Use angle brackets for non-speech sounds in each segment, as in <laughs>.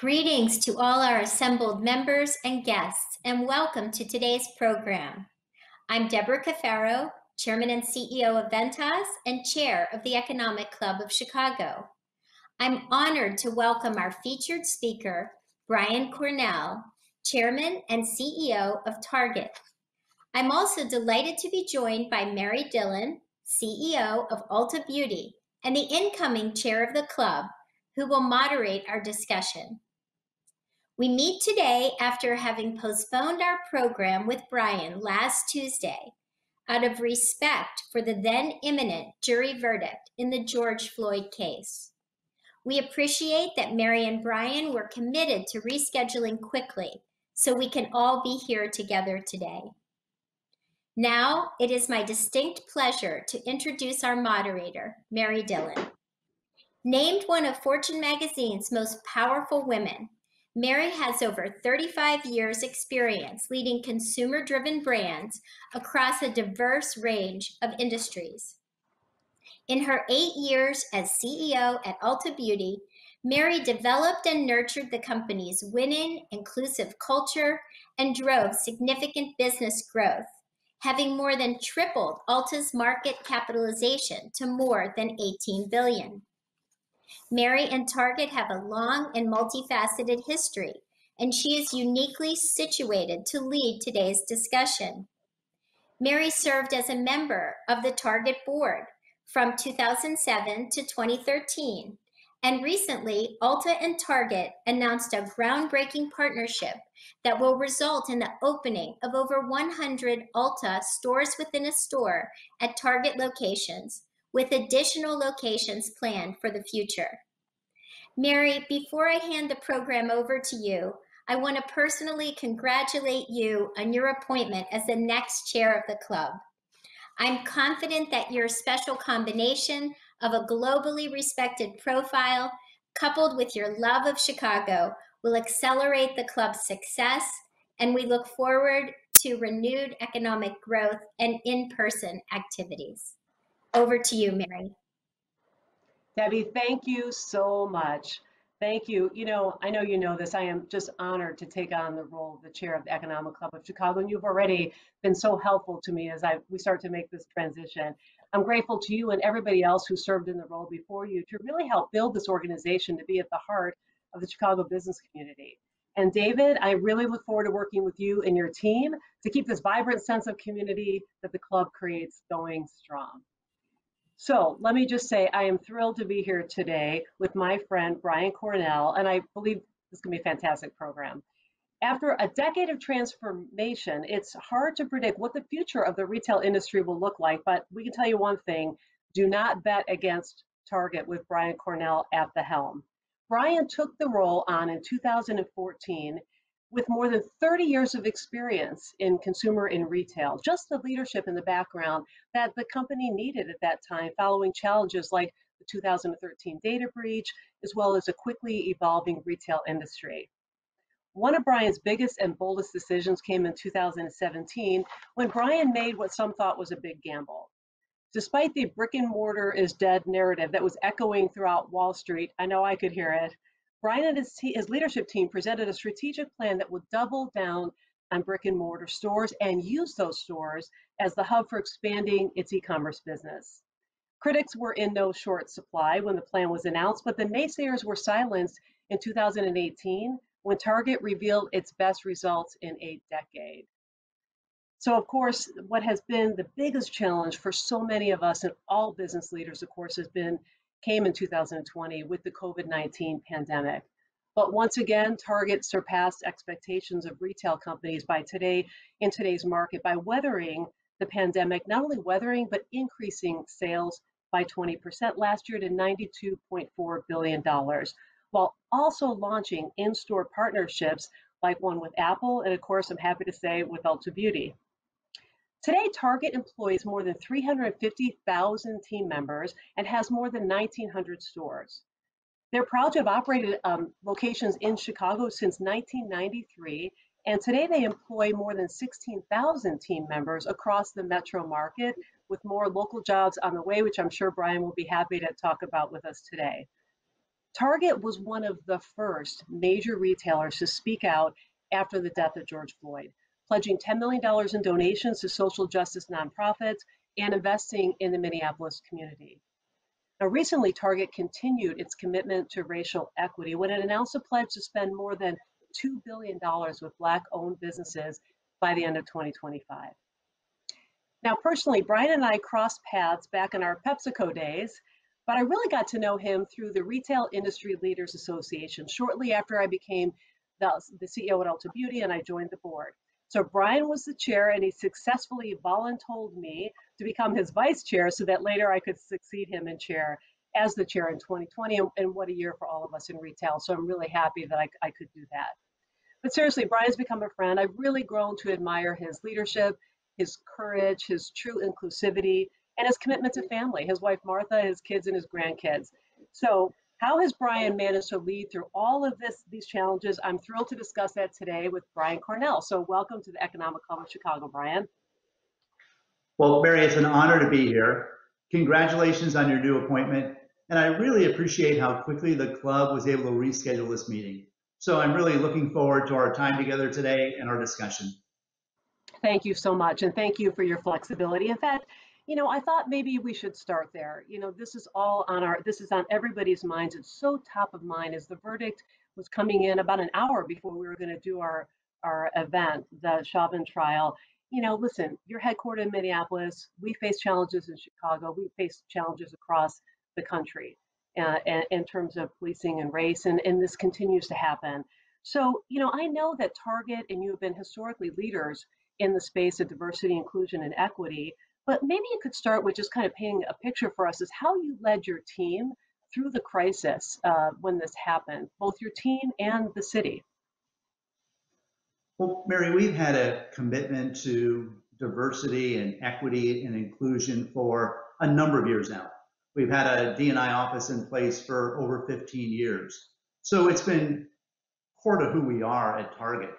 Greetings to all our assembled members and guests, and welcome to today's program. I'm Debra Cafaro, Chairman and CEO of Ventas and Chair of the Economic Club of Chicago. I'm honored to welcome our featured speaker, Brian Cornell, Chairman and CEO of Target. I'm also delighted to be joined by Mary Dillon, CEO of Ulta Beauty, and the incoming chair of the club, who will moderate our discussion. We meet today after having postponed our program with Brian last Tuesday out of respect for the then imminent jury verdict in the George Floyd case. We appreciate that Mary and Brian were committed to rescheduling quickly so we can all be here together today. Now, it is my distinct pleasure to introduce our moderator, Mary Dillon. Named one of Fortune magazine's most powerful women, Mary has over 35 years experience leading consumer-driven brands across a diverse range of industries. In her eight years as CEO at Ulta Beauty, Mary developed and nurtured the company's winning, inclusive culture and drove significant business growth, having more than tripled Ulta's market capitalization to more than 18 billion. Mary and Target have a long and multifaceted history, and she is uniquely situated to lead today's discussion. Mary served as a member of the Target board from 2007 to 2013, and recently, Ulta and Target announced a groundbreaking partnership that will result in the opening of over 100 Ulta stores within a store at Target locations with additional locations planned for the future. Mary, before I hand the program over to you, I want to personally congratulate you on your appointment as the next chair of the club. I'm confident that your special combination of a globally respected profile coupled with your love of Chicago will accelerate the club's success, and we look forward to renewed economic growth and in-person activities. Over to you, Mary. Debbie, thank you so much. Thank you. You know, I know you know this. I am just honored to take on the role of the chair of the Economic Club of Chicago, and you've already been so helpful to me as I we start to make this transition. I'm grateful to you and everybody else who served in the role before you to really help build this organization to be at the heart of the Chicago business community. And David, I really look forward to working with you and your team to keep this vibrant sense of community that the club creates going strong. So let me just say, I am thrilled to be here today with my friend Brian Cornell, and I believe this is going to be a fantastic program. After a decade of transformation, it's hard to predict what the future of the retail industry will look like, but we can tell you one thing, do not bet against Target with Brian Cornell at the helm. Brian took the role on in 2014 with more than 30 years of experience in consumer and retail, just the leadership in the background that the company needed at that time following challenges like the 2013 data breach, as well as a quickly evolving retail industry. One of Brian's biggest and boldest decisions came in 2017 when Brian made what some thought was a big gamble. Despite the brick and mortar is dead narrative that was echoing throughout Wall Street, I know I could hear it, Brian and his, his leadership team presented a strategic plan that would double down on brick and mortar stores and use those stores as the hub for expanding its e-commerce business. Critics were in no short supply when the plan was announced, but the naysayers were silenced in 2018 when Target revealed its best results in a decade. So, of course, what has been the biggest challenge for so many of us and all business leaders, of course, has been came in 2020 with the COVID 19 pandemic. But once again, Target surpassed expectations of retail companies by today in today's market by weathering the pandemic, not only weathering, but increasing sales by 20% last year to $92.4 billion, while also launching in store partnerships like one with Apple, and of course, I'm happy to say with Ulta Beauty. Today, Target employs more than 350,000 team members and has more than 1,900 stores. They're proud to have operated um, locations in Chicago since 1993, and today they employ more than 16,000 team members across the metro market with more local jobs on the way, which I'm sure Brian will be happy to talk about with us today. Target was one of the first major retailers to speak out after the death of George Floyd, pledging $10 million in donations to social justice nonprofits and investing in the Minneapolis community. Now, recently, Target continued its commitment to racial equity when it announced a pledge to spend more than $2 billion with Black owned businesses by the end of 2025. Now, personally, Brian and I crossed paths back in our PepsiCo days, but I really got to know him through the Retail Industry Leaders Association shortly after I became the, the CEO at Ulta Beauty and I joined the board. So Brian was the chair and he successfully voluntold me to become his vice chair so that later I could succeed him in chair as the chair in 2020 and, and what a year for all of us in retail. So I'm really happy that I, I could do that. But seriously, Brian's become a friend. I've really grown to admire his leadership, his courage, his true inclusivity, and his commitment to family, his wife Martha, his kids, and his grandkids. So how has Brian managed to lead through all of this, these challenges? I'm thrilled to discuss that today with Brian Cornell. So welcome to the Economic Club of Chicago, Brian. Well, Mary, it's an honor to be here. Congratulations on your new appointment. And I really appreciate how quickly the club was able to reschedule this meeting. So I'm really looking forward to our time together today and our discussion. Thank you so much. And thank you for your flexibility. In fact, you know, I thought maybe we should start there. You know, this is all on our, this is on everybody's minds. It's so top of mind as the verdict was coming in about an hour before we were going to do our, our event, the Chauvin trial. You know, listen, you're headquartered in Minneapolis. We face challenges in Chicago. We face challenges across the country uh, in terms of policing and race, and, and this continues to happen. So, you know, I know that Target and you have been historically leaders in the space of diversity, inclusion, and equity. But maybe you could start with just kind of painting a picture for us is how you led your team through the crisis uh, when this happened, both your team and the city. Well, Mary, we've had a commitment to diversity and equity and inclusion for a number of years now. We've had a D&I office in place for over 15 years. So it's been core to who we are at Target.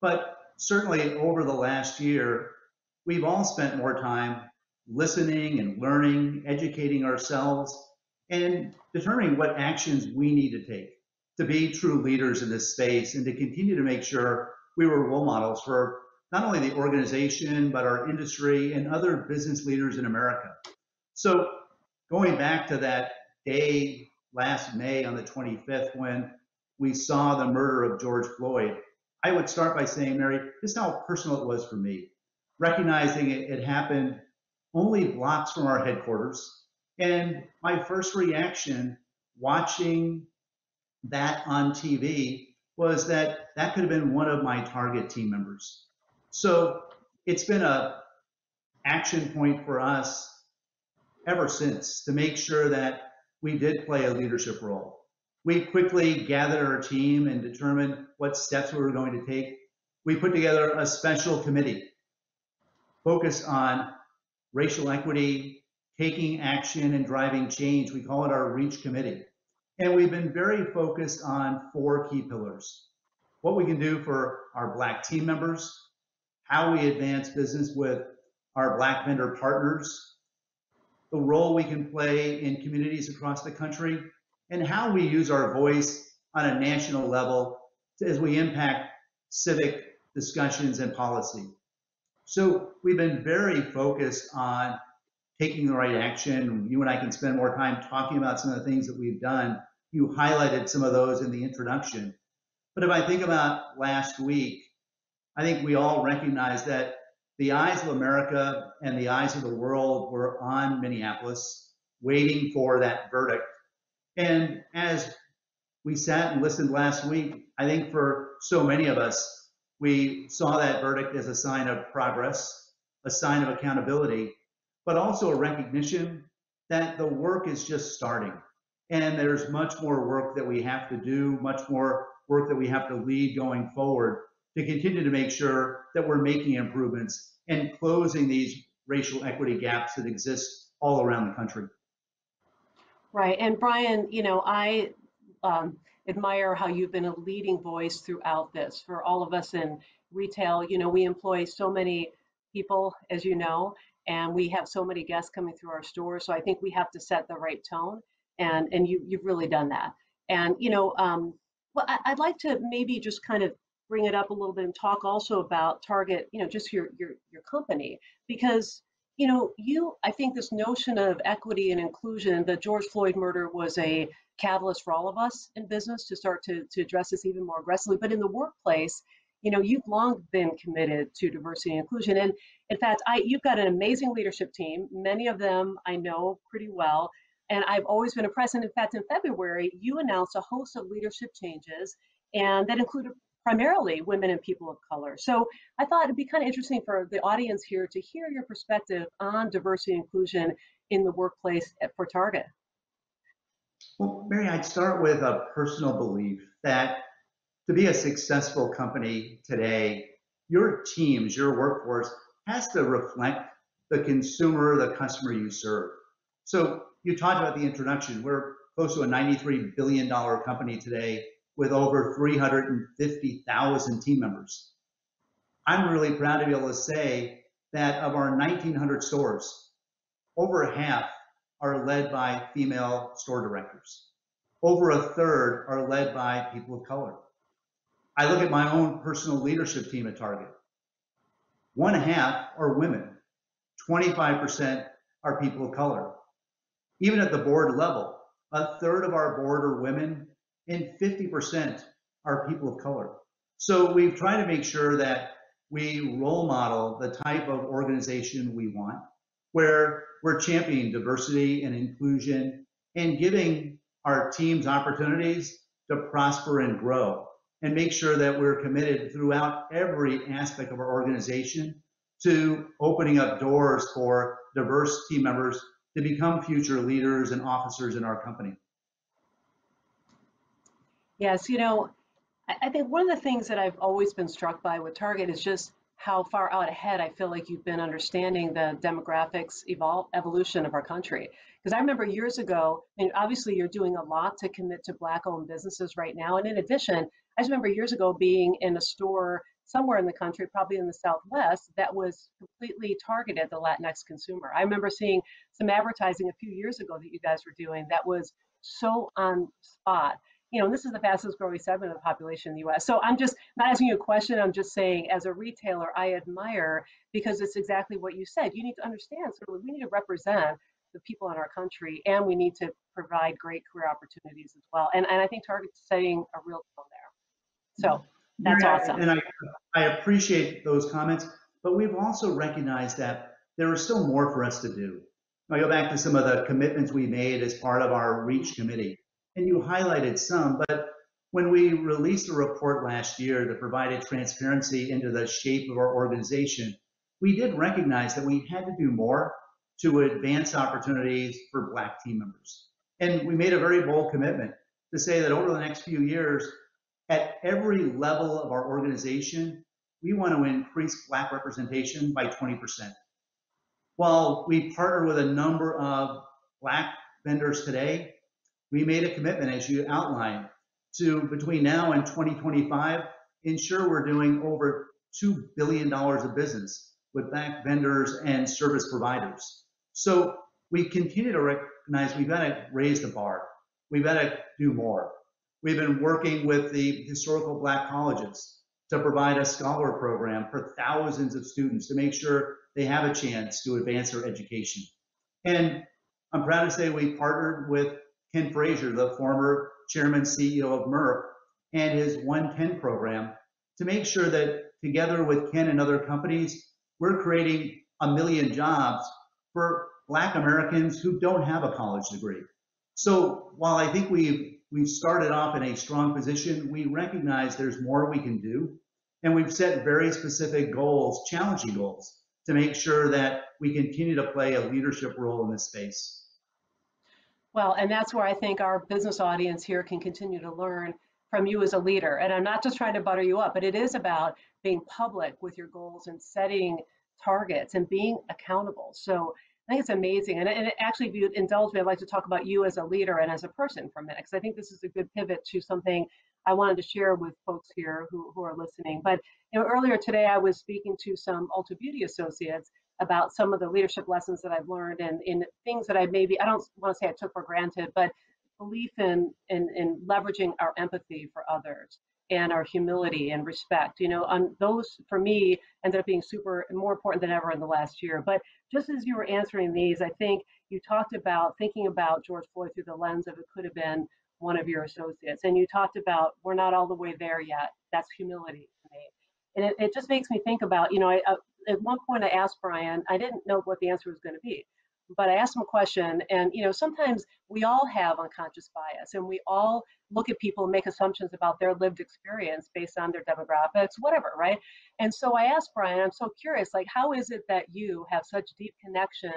But certainly over the last year, we've all spent more time listening and learning, educating ourselves, and determining what actions we need to take to be true leaders in this space and to continue to make sure we were role models for not only the organization, but our industry and other business leaders in America. So going back to that day last May on the 25th when we saw the murder of George Floyd, I would start by saying, Mary, this is how personal it was for me recognizing it, it happened only blocks from our headquarters. And my first reaction watching that on TV was that that could have been one of my target team members. So it's been a action point for us ever since to make sure that we did play a leadership role. We quickly gathered our team and determined what steps we were going to take. We put together a special committee focus on racial equity, taking action and driving change. We call it our REACH committee. And we've been very focused on four key pillars. What we can do for our Black team members, how we advance business with our Black vendor partners, the role we can play in communities across the country, and how we use our voice on a national level as we impact civic discussions and policy. So we've been very focused on taking the right action. You and I can spend more time talking about some of the things that we've done. You highlighted some of those in the introduction. But if I think about last week, I think we all recognize that the eyes of America and the eyes of the world were on Minneapolis, waiting for that verdict. And as we sat and listened last week, I think for so many of us, we saw that verdict as a sign of progress, a sign of accountability, but also a recognition that the work is just starting. And there's much more work that we have to do, much more work that we have to lead going forward to continue to make sure that we're making improvements and closing these racial equity gaps that exist all around the country. Right. And Brian, you know, I um, admire how you've been a leading voice throughout this. For all of us in retail, you know, we employ so many people, as you know, and we have so many guests coming through our stores. So I think we have to set the right tone, and and you you've really done that. And, you know, um, well, I, I'd like to maybe just kind of bring it up a little bit and talk also about Target, you know, just your your your company because you know, you I think this notion of equity and inclusion, the George Floyd murder was a catalyst for all of us in business to start to to address this even more aggressively. But in the workplace, you know, you've long been committed to diversity and inclusion. And in fact, I you've got an amazing leadership team. Many of them I know pretty well. And I've always been impressed. And in fact, in February, you announced a host of leadership changes, and that included primarily women and people of color. So I thought it'd be kind of interesting for the audience here to hear your perspective on diversity and inclusion in the workplace at, for Target. Well, Mary, I'd start with a personal belief that to be a successful company today, your teams, your workforce has to reflect the consumer, the customer you serve. So you talked about the introduction. We're close to a $93 billion company today with over 350,000 team members. I'm really proud to be able to say that of our 1,900 stores, over half are led by female store directors. Over a third are led by people of color. I look at my own personal leadership team at Target. One half are women. 25% are people of color. Even at the board level, a third of our board are women and 50% are people of color. So we've tried to make sure that we role model the type of organization we want, where we're championing diversity and inclusion and giving our teams opportunities to prosper and grow and make sure that we're committed throughout every aspect of our organization to opening up doors for diverse team members to become future leaders and officers in our company. Yes, you know, I, think one of the things that I've always been struck by with Target is just how far out ahead I feel like you've been understanding the demographics evolve evolution of our country. Because I remember years ago, and obviously you're doing a lot to commit to black-owned businesses right now. And in addition, I just remember years ago being in a store somewhere in the country, probably in the Southwest, that was completely targeted the Latinx consumer. I remember seeing some advertising a few years ago that you guys were doing that was so on spot you know, this is the fastest growing segment of the population in the US. So I'm just not asking you a question. I'm just saying, as a retailer, I admire because it's exactly what you said. You need to understand, sort of, we need to represent the people in our country and we need to provide great career opportunities as well. And, and I think Target's setting a real tone there. So that's yeah, awesome. And I, I appreciate those comments, but we've also recognized that there is still more for us to do. I go back to some of the commitments we made as part of our REACH committee and you highlighted some, but when we released a report last year that provided transparency into the shape of our organization, we did recognize that we had to do more to advance opportunities for Black team members. And we made a very bold commitment to say that over the next few years, at every level of our organization, we want to increase Black representation by 20%. While we partner with a number of Black vendors today, we made a commitment, as you outlined, to between now and 2025, ensure we're doing over $2 billion of business with bank vendors and service providers. So we continue to recognize we've got to raise the bar. We've got to do more. We've been working with the historical black colleges to provide a scholar program for thousands of students to make sure they have a chance to advance their education. And I'm proud to say we partnered with Ken Frazier, the former chairman CEO of Merck, and his OneTen program to make sure that together with Ken and other companies, we're creating a million jobs for Black Americans who don't have a college degree. So while I think we've, we've started off in a strong position, we recognize there's more we can do. And we've set very specific goals, challenging goals, to make sure that we continue to play a leadership role in this space. Well, and that's where I think our business audience here can continue to learn from you as a leader. And I'm not just trying to butter you up, but it is about being public with your goals and setting targets and being accountable. So I think it's amazing. And, and actually, if you indulge me, I'd like to talk about you as a leader and as a person for a minute, because I think this is a good pivot to something I wanted to share with folks here who, who are listening. But you know, earlier today, I was speaking to some Ulta Beauty associates about some of the leadership lessons that I've learned and in things that I maybe, I don't want to say I took for granted, but belief in, in, in leveraging our empathy for others and our humility and respect. You know, um, those for me ended up being super more important than ever in the last year. But just as you were answering these, I think you talked about thinking about George Floyd through the lens of it could have been one of your associates, and you talked about we're not all the way there yet. That's humility to me, and it, it just makes me think about you know I, uh, at one point I asked Brian, I didn't know what the answer was going to be but I asked him a question, and you know, sometimes we all have unconscious bias, and we all look at people and make assumptions about their lived experience based on their demographics, whatever, right? And so I asked Brian, I'm so curious, like, how is it that you have such deep connection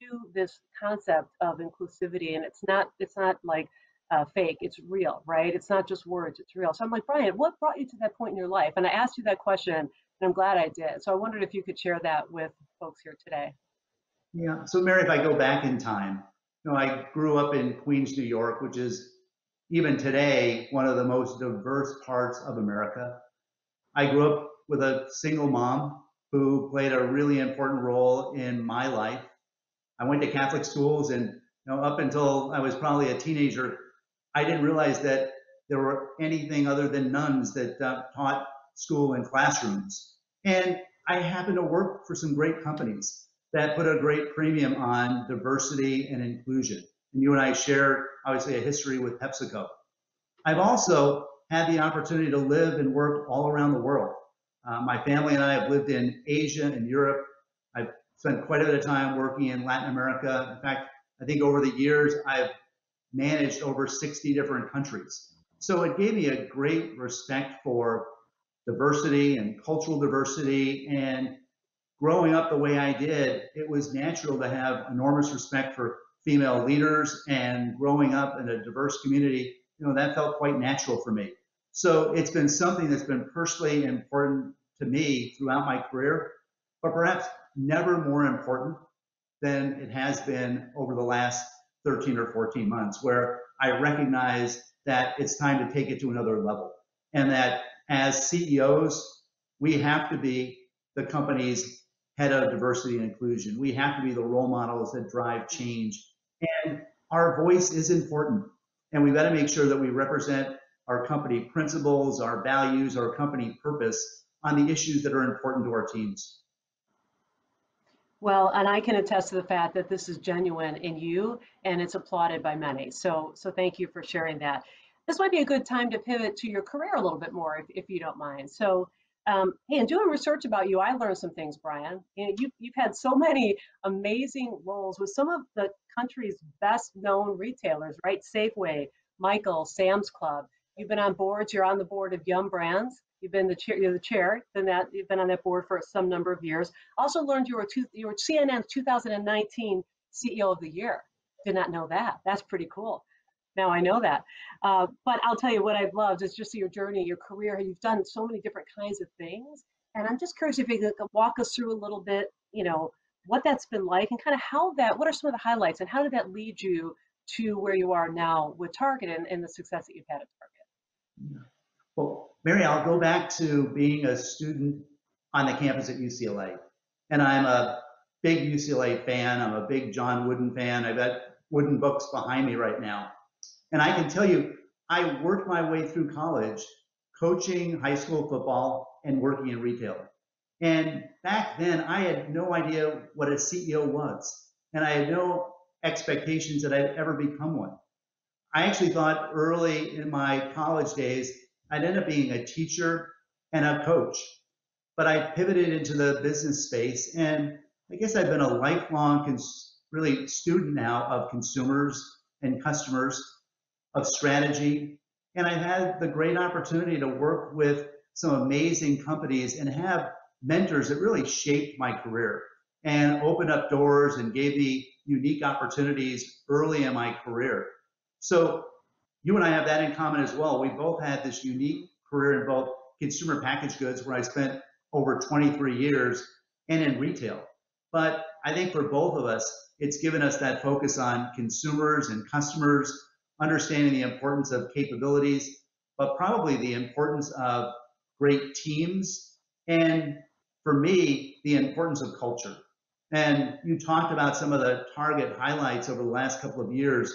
to this concept of inclusivity? And it's not, it's not like uh, fake, it's real, right? It's not just words, it's real. So I'm like, Brian, what brought you to that point in your life? And I asked you that question, and I'm glad I did. So I wondered if you could share that with folks here today. Yeah. So, Mary, if I go back in time, you know, I grew up in Queens, New York, which is even today one of the most diverse parts of America. I grew up with a single mom who played a really important role in my life. I went to Catholic schools, and you know, up until I was probably a teenager, I didn't realize that there were anything other than nuns that uh, taught school and classrooms. And I happen to work for some great companies that put a great premium on diversity and inclusion. And you and I share, obviously, a history with PepsiCo. I've also had the opportunity to live and work all around the world. Uh, my family and I have lived in Asia and Europe. I've spent quite a bit of time working in Latin America. In fact, I think over the years, I've managed over 60 different countries. So it gave me a great respect for diversity and cultural diversity and growing up the way I did, it was natural to have enormous respect for female leaders and growing up in a diverse community, you know, that felt quite natural for me. So it's been something that's been personally important to me throughout my career, but perhaps never more important than it has been over the last 13 or 14 months, where I recognize that it's time to take it to another level. And that as CEOs, we have to be the company's head of diversity and inclusion. We have to be the role models that drive change. And our voice is important. And we've got to make sure that we represent our company principles, our values, our company purpose on the issues that are important to our teams. Well, and I can attest to the fact that this is genuine in you and it's applauded by many. So, so thank you for sharing that. This might be a good time to pivot to your career a little bit more, if, if you don't mind. So, um, hey, in doing research about you, I learned some things, Brian. You you've, you've had so <laughs> many amazing roles with some of the country's best known retailers, right? Safeway, Michael, Sam's Club. You've been on boards. You're on the board of Yum Brands. You've been the chair. You're the chair. Been that. You've been on that board for some number of years. Also learned you were two, you were CNN's 2019 CEO of the Year. Did not know that. That's pretty cool now I know that. Uh, but I'll tell you what I've loved is just your journey, your career. You've done so many different kinds of things. And I'm just curious if you could walk us through a little bit, you know, what that's been like and kind of how that, what are some of the highlights and how did that lead you to where you are now with Target and, and the success that you've had at Target? Well, Mary, I'll go back to being a student on the campus at UCLA. And I'm a big UCLA fan. I'm a big John Wooden fan. I've got Wooden books behind me right now. And I can tell you, I worked my way through college coaching high school football and working in retail. And back then, I had no idea what a CEO was. And I had no expectations that I'd ever become one. I actually thought early in my college days, I'd end up being a teacher and a coach. But I pivoted into the business space. And I guess I've been a lifelong, really student now of consumers and customers of strategy. And I've had the great opportunity to work with some amazing companies and have mentors that really shaped my career and opened up doors and gave me unique opportunities early in my career. So you and I have that in common as well. We both had this unique career in both consumer packaged goods, where I spent over 23 years, and in retail. But I think for both of us, it's given us that focus on consumers and customers understanding the importance of capabilities, but probably the importance of great teams, and for me, the importance of culture. And you talked about some of the target highlights over the last couple of years.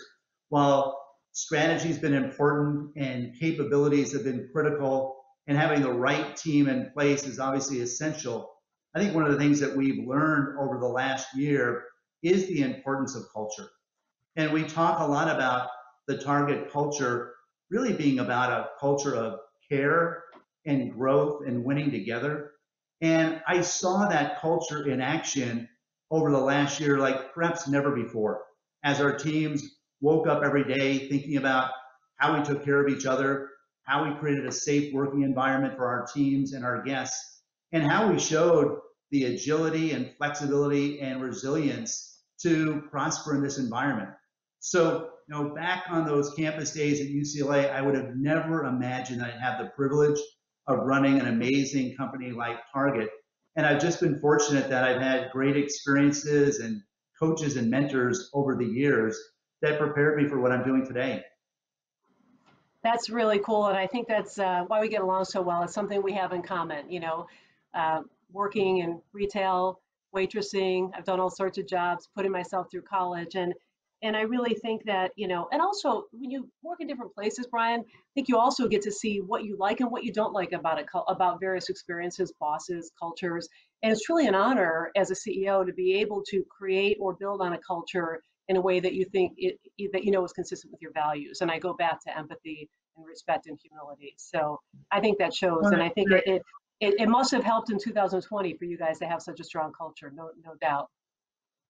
While strategy's been important and capabilities have been critical and having the right team in place is obviously essential. I think one of the things that we've learned over the last year is the importance of culture. And we talk a lot about the target culture really being about a culture of care and growth and winning together. And I saw that culture in action over the last year like perhaps never before as our teams woke up every day thinking about how we took care of each other, how we created a safe working environment for our teams and our guests, and how we showed the agility and flexibility and resilience to prosper in this environment. So, you know, back on those campus days at UCLA, I would have never imagined I'd have the privilege of running an amazing company like Target. And I've just been fortunate that I've had great experiences and coaches and mentors over the years that prepared me for what I'm doing today. That's really cool, and I think that's uh, why we get along so well. It's something we have in common. You know, uh, working in retail, waitressing. I've done all sorts of jobs, putting myself through college, and and I really think that you know, and also when you work in different places, Brian, I think you also get to see what you like and what you don't like about it, about various experiences, bosses, cultures, and it's truly an honor as a CEO to be able to create or build on a culture in a way that you think it, that you know is consistent with your values. And I go back to empathy and respect and humility. So I think that shows, and I think it, it it, it must have helped in 2020 for you guys to have such a strong culture, no no doubt.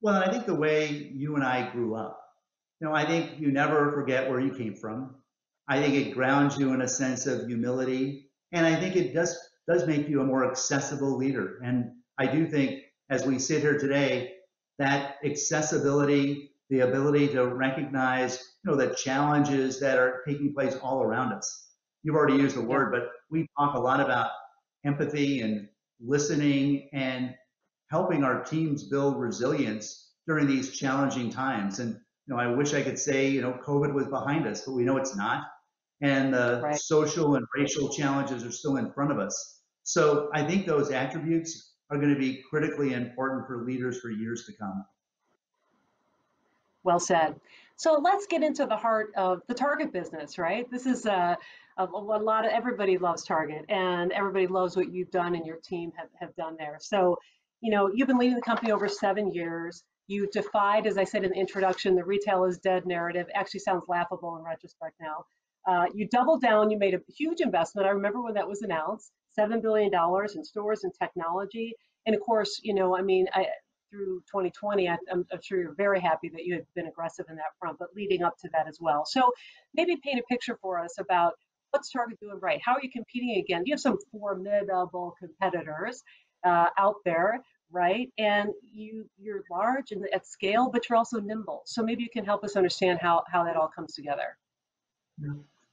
Well, I think the way you and I grew up, you know, I think you never forget where you came from. I think it grounds you in a sense of humility, and I think it does does make you a more accessible leader. And I do think, as we sit here today, that accessibility the ability to recognize you know the challenges that are taking place all around us you've already used the word but we talk a lot about empathy and listening and helping our teams build resilience during these challenging times and you know i wish i could say you know covid was behind us but we know it's not and the right. social and racial challenges are still in front of us so i think those attributes are going to be critically important for leaders for years to come well said. So let's get into the heart of the Target business, right? This is a, a, a, lot of everybody loves Target and everybody loves what you've done and your team have, have done there. So, you know, you've been leading the company over seven years. You defied, as I said in the introduction, the retail is dead narrative. Actually sounds laughable in retrospect now. Uh, you doubled down, you made a huge investment. I remember when that was announced, $7 billion in stores and technology. And of course, you know, I mean, I, through 2020, I, am sure you're very happy that you had been aggressive in that front, but leading up to that as well. So maybe paint a picture for us about what's Target doing right? How are you competing again? You have some formidable competitors uh, out there, right? And you you're large and at scale, but you're also nimble. So maybe you can help us understand how how that all comes together.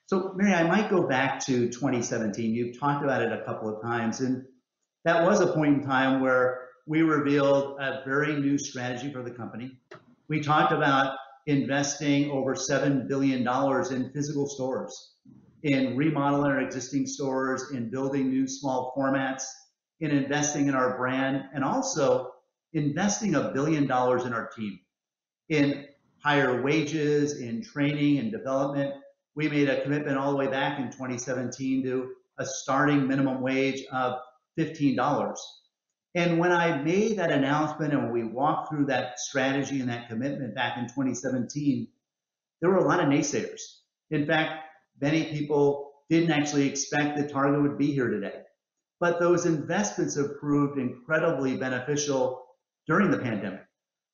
So Mary, I might go back to 2017. You've talked about it a couple of times, and that was a point in time where we revealed a very new strategy for the company. We talked about investing over $7 billion in physical stores, in remodeling our existing stores, in building new small formats, in investing in our brand, and also investing a billion dollars in our team, in higher wages, in training and development. We made a commitment all the way back in 2017 to a starting minimum wage of $15. And when I made that announcement and when we walked through that strategy and that commitment back in 2017, there were a lot of naysayers. In fact, many people didn't actually expect that Target would be here today. But those investments have proved incredibly beneficial during the pandemic.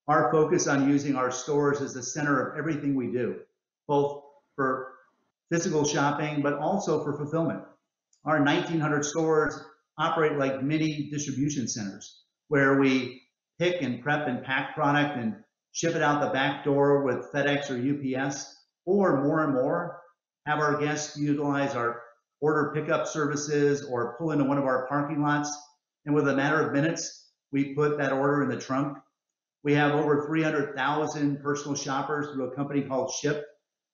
Our focus on using our stores as the center of everything we do, both for physical shopping, but also for fulfillment. Our 1,900 stores operate like mini distribution centers where we pick and prep and pack product and ship it out the back door with FedEx or UPS, or more and more, have our guests utilize our order pickup services or pull into one of our parking lots. And with a matter of minutes, we put that order in the trunk. We have over 300,000 personal shoppers through a company called Shipt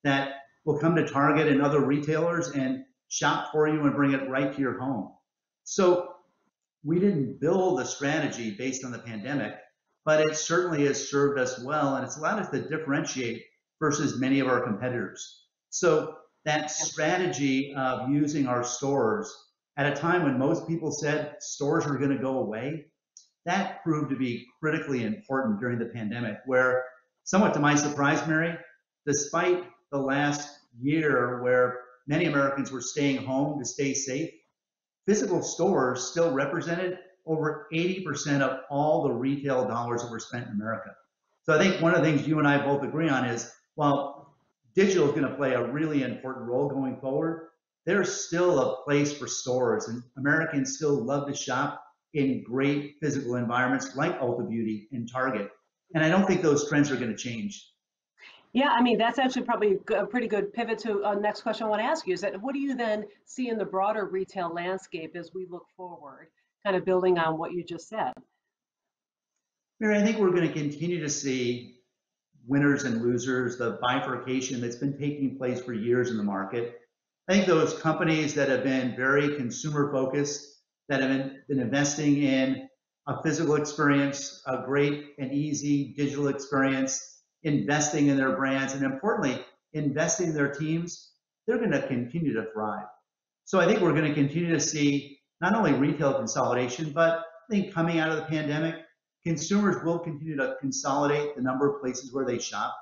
that will come to Target and other retailers and shop for you and bring it right to your home. So we didn't build a strategy based on the pandemic, but it certainly has served us well and it's allowed us to differentiate versus many of our competitors. So that strategy of using our stores at a time when most people said stores were going to go away, that proved to be critically important during the pandemic, where somewhat to my surprise, Mary, despite the last year where many Americans were staying home to stay safe, physical stores still represented over 80% of all the retail dollars that were spent in America. So I think one of the things you and I both agree on is while digital is going to play a really important role going forward, there's still a place for stores, and Americans still love to shop in great physical environments like Ulta Beauty and Target. And I don't think those trends are going to change. Yeah, I mean, that's actually probably a pretty good pivot to a uh, next question I want to ask you is that what do you then see in the broader retail landscape as we look forward, kind of building on what you just said? Mary, I think we're going to continue to see winners and losers, the bifurcation that's been taking place for years in the market. I think those companies that have been very consumer focused, that have been, been investing in a physical experience, a great and easy digital experience, investing in their brands, and importantly, investing in their teams, they're going to continue to thrive. So I think we're going to continue to see not only retail consolidation, but I think coming out of the pandemic, consumers will continue to consolidate the number of places where they shop.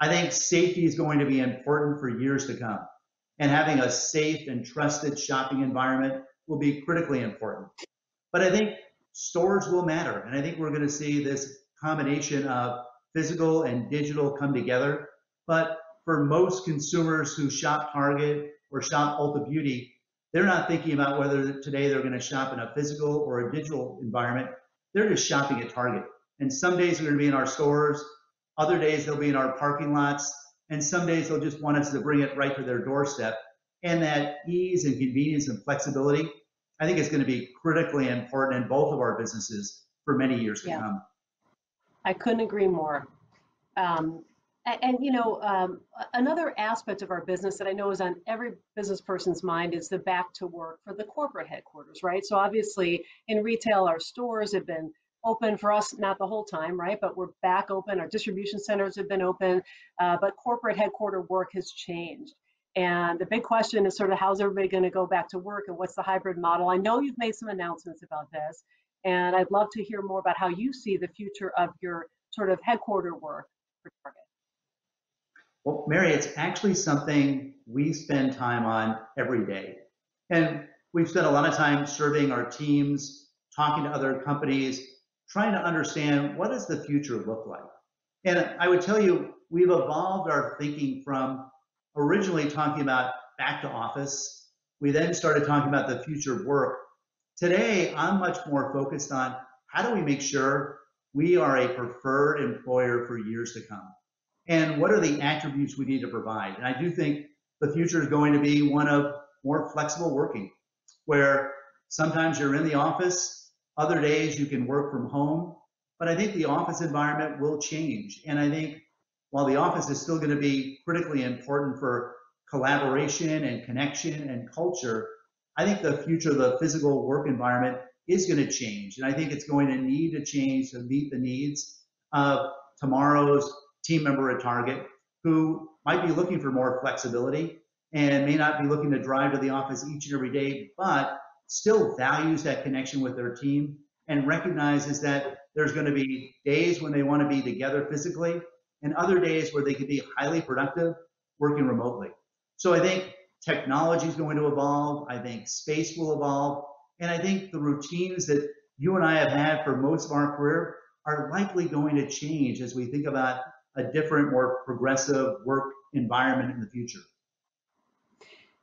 I think safety is going to be important for years to come and having a safe and trusted shopping environment will be critically important. But I think stores will matter. And I think we're going to see this combination of physical and digital come together. But for most consumers who shop Target or shop Ulta Beauty, they're not thinking about whether today they're going to shop in a physical or a digital environment. They're just shopping at Target. And some days they're going to be in our stores, other days they'll be in our parking lots, and some days they'll just want us to bring it right to their doorstep. And that ease and convenience and flexibility, I think is going to be critically important in both of our businesses for many years to yeah. come. I couldn't agree more. Um, and, you know, um, another aspect of our business that I know is on every business person's mind is the back to work for the corporate headquarters, right? So obviously in retail, our stores have been open for us, not the whole time, right? But we're back open. Our distribution centers have been open, uh, but corporate headquarter work has changed. And the big question is sort of how's everybody going to go back to work and what's the hybrid model? I know you've made some announcements about this, and I'd love to hear more about how you see the future of your sort of headquarter work for Target. Well, Mary, it's actually something we spend time on every day. And we've spent a lot of time serving our teams, talking to other companies, trying to understand what does the future look like. And I would tell you, we've evolved our thinking from originally talking about back to office. We then started talking about the future of work. Today, I'm much more focused on how do we make sure we are a preferred employer for years to come? And what are the attributes we need to provide? And I do think the future is going to be one of more flexible working, where sometimes you're in the office other days you can work from home, but I think the office environment will change. And I think while the office is still going to be critically important for collaboration and connection and culture, I think the future of the physical work environment is going to change. And I think it's going to need to change to meet the needs of tomorrow's team member at Target who might be looking for more flexibility and may not be looking to drive to the office each and every day, but still values that connection with their team and recognizes that there's going to be days when they want to be together physically and other days where they can be highly productive working remotely. So I think technology is going to evolve. I think space will evolve. And I think the routines that you and I have had for most of our career are likely going to change as we think about a different, more progressive work environment in the future.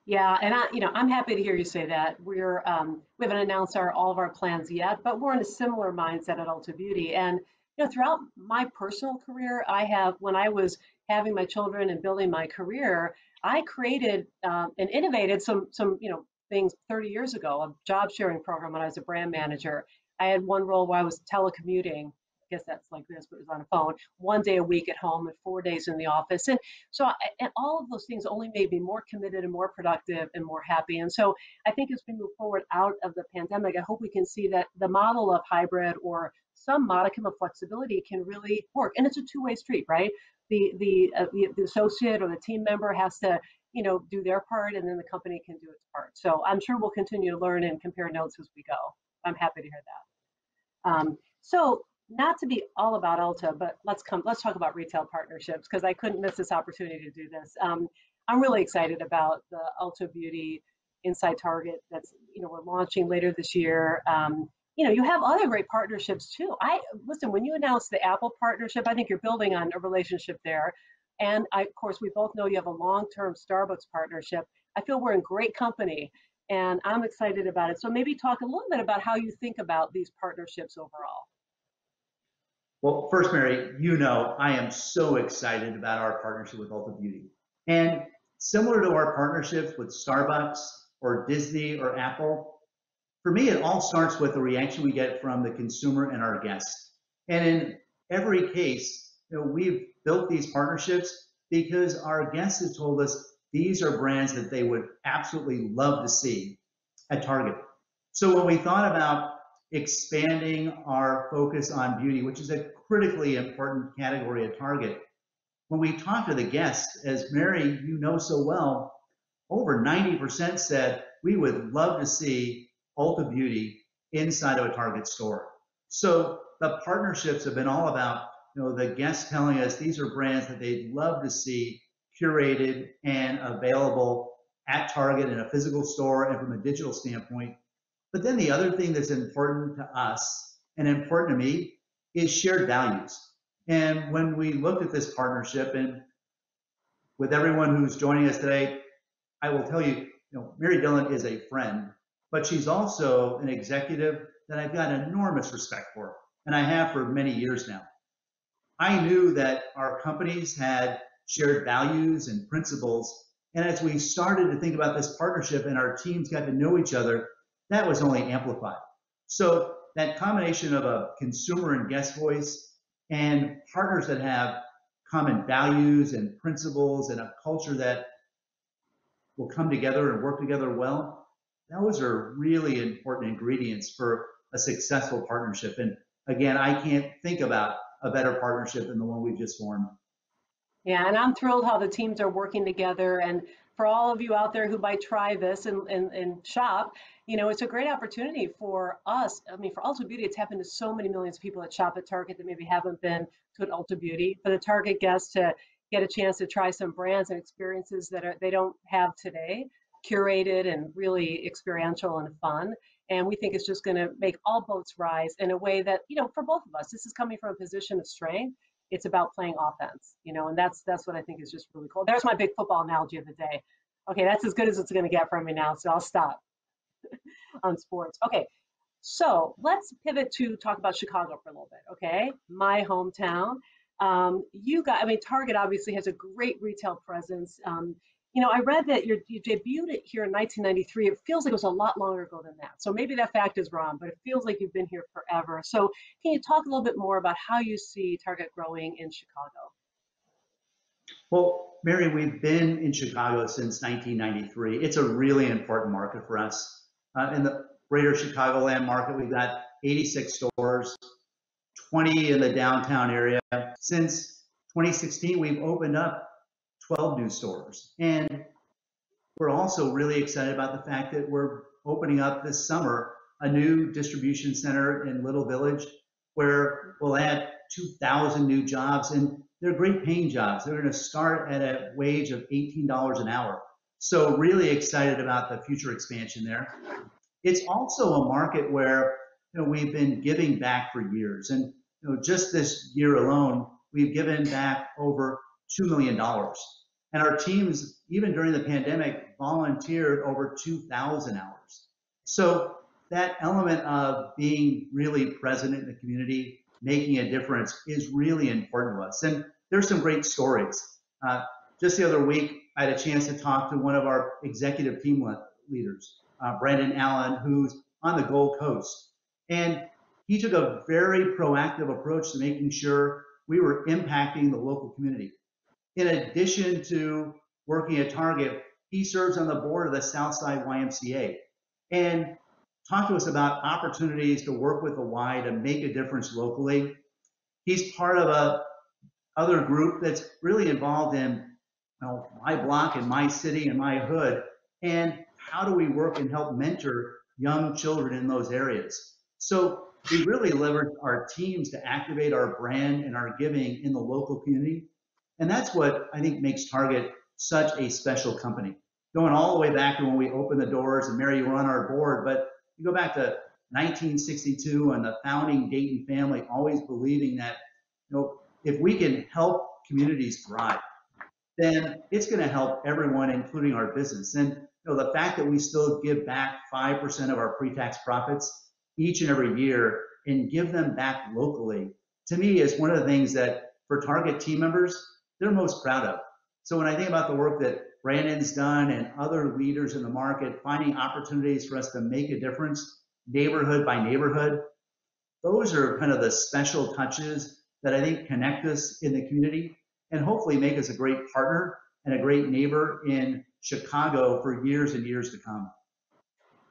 Yeah, and I, you know, I'm happy to hear you say that. We're um, we haven't announced our all of our plans yet, but we're in a similar mindset at Ulta Beauty. And you know, throughout my personal career, I have when I was having my children and building my career, I created um, and innovated some some you know things 30 years ago, a job sharing program when I was a brand manager. I had one role where I was telecommuting guess that's like this, but it was on a phone, one day a week at home and four days in the office. And so, I, and all of those things only made me more committed and more productive and more happy. And so, I think as we move forward out of the pandemic, I hope we can see that the model of hybrid or some modicum of flexibility can really work. And it's a two-way street, right? The the, uh, the the associate or the team member has to you know do their part, and then the company can do its part. So I'm sure we'll continue to learn and compare notes as we go. I'm happy to hear that. Um, so not to be all about Ulta, but let's come, let's talk about retail partnerships because I couldn't miss this opportunity to do this. Um, I'm really excited about the Ulta Beauty Inside Target that's, you know, we're launching later this year. Um, you know, you have other great partnerships too. I listen when you announced the Apple partnership. I think you're building on a relationship there, and I, of course, we both know you have a long-term Starbucks partnership. I feel we're in great company, and I'm excited about it. So maybe talk a little bit about how you think about these partnerships overall. Well, first, Mary, you know I am so excited about our partnership with Ulta Beauty, and similar to our partnerships with Starbucks or Disney or Apple for me, it all starts with the reaction we get from the consumer and our guests. And in every case, you know, we've built these partnerships because our guests have told us these are brands that they would absolutely love to see at Target. So when we thought about expanding our focus on beauty, which is a critically important category at Target, when we talked to the guests, as Mary, you know so well, over 90% said we would love to see Ulta Beauty inside of a Target store. So the partnerships have been all about, you know, the guests telling us these are brands that they'd love to see curated and available at Target in a physical store and from a digital standpoint. But then the other thing that's important to us and important to me is shared values. And when we looked at this partnership and with everyone who's joining us today, I will tell you, you know, Mary Dillon is a friend but she's also an executive that I've got enormous respect for, and I have for many years now. I knew that our companies had shared values and principles, and as we started to think about this partnership and our teams got to know each other, that was only amplified. So that combination of a consumer and guest voice and partners that have common values and principles and a culture that will come together and work together well, those are really important ingredients for a successful partnership. And again, I can't think about a better partnership than the one we've just formed. Yeah, and I'm thrilled how the teams are working together. And for all of you out there who might try this and, and, and shop, you know, it's a great opportunity for us. I mean, for Ulta Beauty, it's happened to so many millions of people that shop at Target that maybe haven't been to an Ulta Beauty. For the Target guests to get a chance to try some brands and experiences that are, they don't have today curated and really experiential and fun. And we think it's just going to make all boats rise in a way that, you know, for both of us, this is coming from a position of strength. It's about playing offense, you know, and that's that's what I think is just really cool. There's my big football analogy of the day. Okay, that's as good as it's going to get from me now, so I'll stop <laughs> on sports. Okay, so let's pivot to talk about Chicago for a little bit. Okay, my hometown. Um, you got, I mean, Target obviously has a great retail presence. Um, you know, I read that you debuted it here in 1993. It feels like it was a lot longer ago than that. So maybe that fact is wrong, but it feels like you've been here forever. So can you talk a little bit more about how you see Target growing in Chicago? Well, Mary, we've been in Chicago since 1993. It's a really important market for us. Uh, in the greater Chicagoland market, we've got 86 stores, 20 in the downtown area. Since 2016, we've opened up 12 new stores. And we're also really excited about the fact that we're opening up this summer a new distribution center in Little Village where we'll add 2,000 new jobs and they're great paying jobs. They're going to start at a wage of $18 an hour. So really excited about the future expansion there. It's also a market where you know, we've been giving back for years. And you know, just this year alone, we've given back over $2 million. And our teams, even during the pandemic, volunteered over 2,000 hours. So that element of being really present in the community, making a difference is really important to us. And there's some great stories. Uh, just the other week, I had a chance to talk to one of our executive team leaders, uh, Brandon Allen, who's on the Gold Coast. And he took a very proactive approach to making sure we were impacting the local community. In addition to working at Target, he serves on the board of the Southside YMCA and talked to us about opportunities to work with the Y to make a difference locally. He's part of a other group that's really involved in you know, my block and my city and my hood. And how do we work and help mentor young children in those areas? So we really leverage our teams to activate our brand and our giving in the local community. And that's what I think makes Target such a special company. Going all the way back to when we opened the doors, and Mary, you were on our board, but you go back to 1962 and the founding Dayton family always believing that, you know, if we can help communities thrive, then it's going to help everyone, including our business. And you know, the fact that we still give back 5% of our pre-tax profits each and every year and give them back locally, to me is one of the things that for Target team members, they're most proud of. So when I think about the work that Brandon's done and other leaders in the market, finding opportunities for us to make a difference, neighborhood by neighborhood, those are kind of the special touches that I think connect us in the community and hopefully make us a great partner and a great neighbor in Chicago for years and years to come.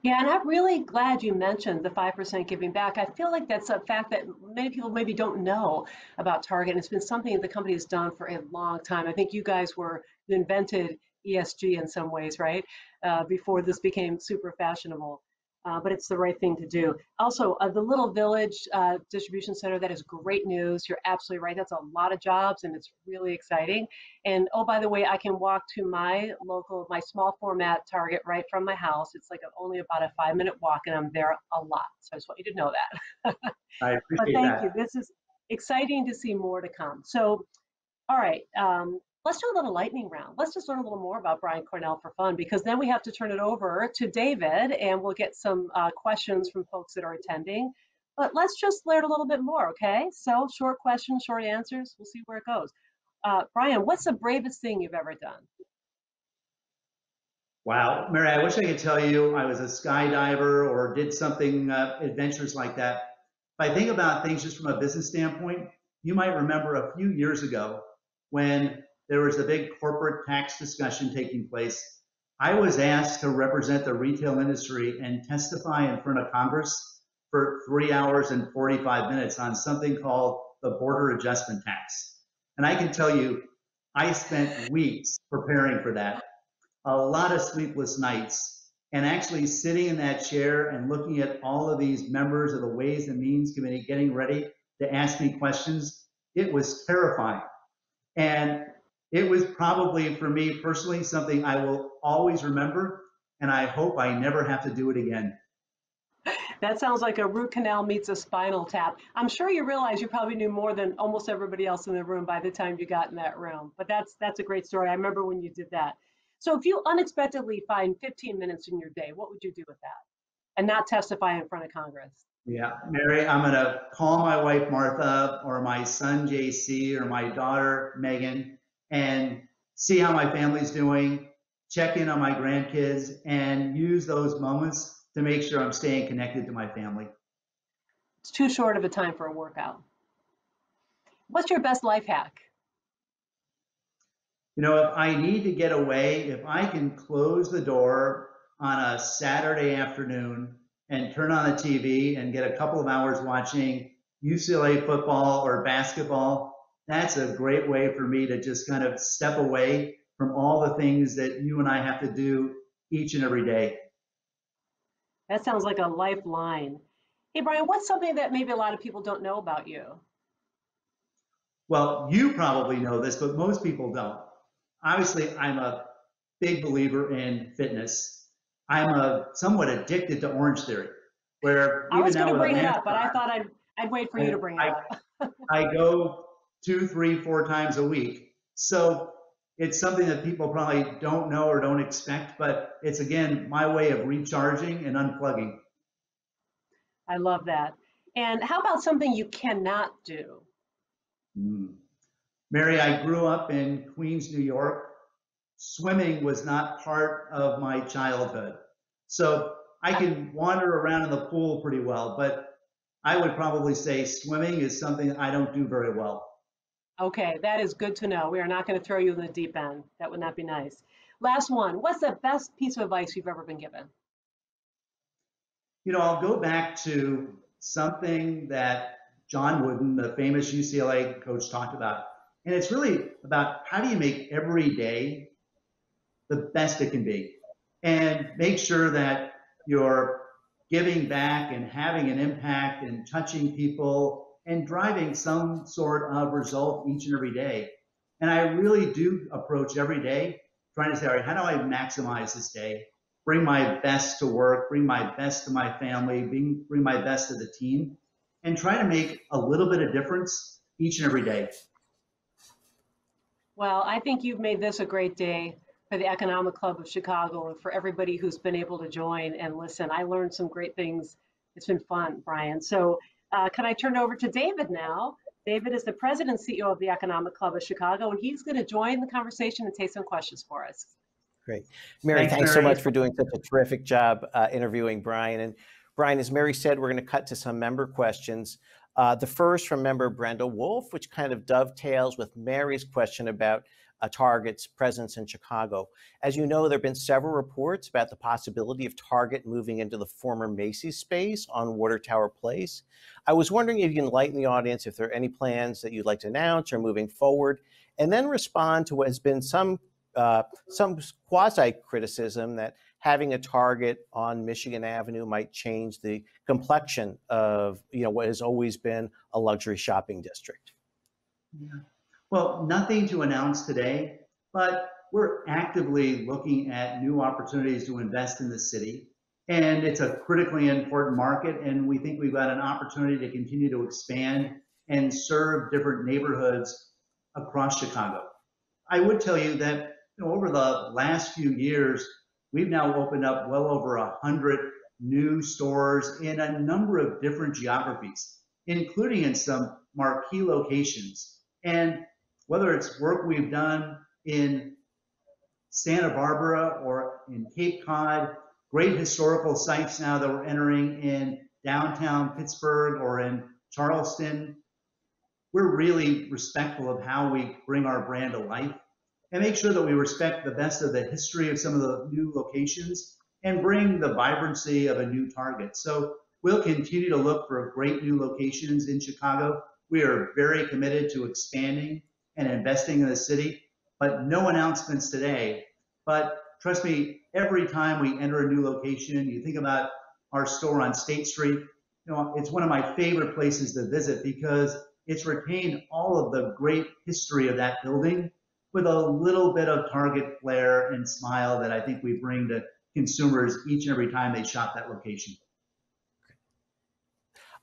Yeah, and I'm really glad you mentioned the 5% giving back. I feel like that's a fact that many people maybe don't know about Target. And it's been something that the company has done for a long time. I think you guys were invented ESG in some ways, right? Uh, before this became super fashionable uh, but it's the right thing to do. Also, uh, the Little Village uh, Distribution Center, that is great news. You're absolutely right. That's a lot of jobs and it's really exciting. And oh, by the way, I can walk to my local, my small format Target right from my house. It's like a, only about a five minute walk and I'm there a lot. So I just want you to know that. <laughs> I appreciate but thank that. you. This is exciting to see more to come. So, all right. Um, let's do a little lightning round. Let's just learn a little more about Brian Cornell for fun because then we have to turn it over to David and we'll get some uh, questions from folks that are attending. But let's just learn a little bit more, okay? So short questions, short answers. We'll see where it goes. Uh, Brian, what's the bravest thing you've ever done? Wow, Mary, I wish I could tell you I was a skydiver or did something uh, adventurous like that. If I think about things just from a business standpoint, you might remember a few years ago when there was a big corporate tax discussion taking place. I was asked to represent the retail industry and testify in front of Congress for three hours and 45 minutes on something called the border adjustment tax. And I can tell you, I spent weeks preparing for that, a lot of sleepless nights, and actually sitting in that chair and looking at all of these members of the Ways and Means Committee getting ready to ask me questions. It was terrifying. And it was probably for me personally something I will always remember, and I hope I never have to do it again. That sounds like a root canal meets a spinal tap. I'm sure you realize you probably knew more than almost everybody else in the room by the time you got in that room. But that's that's a great story. I remember when you did that. So if you unexpectedly find 15 minutes in your day, what would you do with that? And not testify in front of Congress. Yeah, Mary, I'm gonna call my wife Martha or my son JC or my daughter Megan and see how my family's doing, check in on my grandkids, and use those moments to make sure I'm staying connected to my family. It's too short of a time for a workout. What's your best life hack? You know, if I need to get away, if I can close the door on a Saturday afternoon and turn on the TV and get a couple of hours watching UCLA football or basketball, that's a great way for me to just kind of step away from all the things that you and I have to do each and every day. That sounds like a lifeline. Hey, Brian, what's something that maybe a lot of people don't know about you? Well, you probably know this, but most people don't. Obviously, I'm a big believer in fitness. I'm a somewhat addicted to Orangetheory, where I was going to bring it up, but I thought I'd I'd wait for you to bring it I, up. <laughs> I go two, three, four times a week. So it's something that people probably don't know or don't expect, but it's again my way of recharging and unplugging. I love that. And how about something you cannot do? Mm. Mary, I grew up in Queens, New York. Swimming was not part of my childhood. So I can wander around in the pool pretty well, but I would probably say swimming is something I don't do very well. Okay, that is good to know. We are not going to throw you in the deep end. That would not be nice. Last one. What's the best piece of advice you've ever been given? You know, I'll go back to something that John Wooden, the famous UCLA coach, talked about. And it's really about how do you make every day the best it can be and make sure that you're giving back and having an impact and touching people and driving some sort of result each and every day. And I really do approach every day trying to say, all right, how do I maximize this day? Bring my best to work, bring my best to my family, bring, bring my best to the team, and try to make a little bit of difference each and every day. Well, I think you've made this a great day for the Economic Club of Chicago and for everybody who's been able to join and listen. I learned some great things. It's been fun, Brian. So uh, can I turn over to David now? David is the president and CEO of the Economic Club of Chicago, and he's going to join the conversation and take some questions for us. Great. Mary, thanks, thanks so much for doing such a terrific job uh, interviewing Brian. And Brian, as Mary said, we're going to cut to some member questions. Uh, the first from member Brenda Wolf, which kind of dovetails with Mary's question about Target's presence in Chicago. As you know, there have been several reports about the possibility of Target moving into the former Macy's space on Water Tower Place. I was wondering if you can enlighten the audience if there are any plans that you'd like to announce or moving forward, and then respond to what has been some uh, some quasi criticism that having a target on Michigan Avenue might change the complexion of you know what has always been a luxury shopping district. Yeah. Well, nothing to announce today, but we're actively looking at new opportunities to invest in the city. And it's a critically important market, and we think we've got an opportunity to continue to expand and serve different neighborhoods across Chicago. I would tell you that you know, over the last few years, we've now opened up well over a hundred new stores in a number of different geographies, including in some marquee locations. And whether it's work we've done in Santa Barbara or in Cape Cod, great historical sites now that we're entering in downtown Pittsburgh or in Charleston. We're really respectful of how we bring our brand to life and make sure that we respect the best of the history of some of the new locations and bring the vibrancy of a new target. So we'll continue to look for great new locations in Chicago. We are very committed to expanding and investing in the city, but no announcements today. But trust me, every time we enter a new location, you think about our store on State Street, you know, it's one of my favorite places to visit because it's retained all of the great history of that building with a little bit of Target flair and smile that I think we bring to consumers each and every time they shop that location.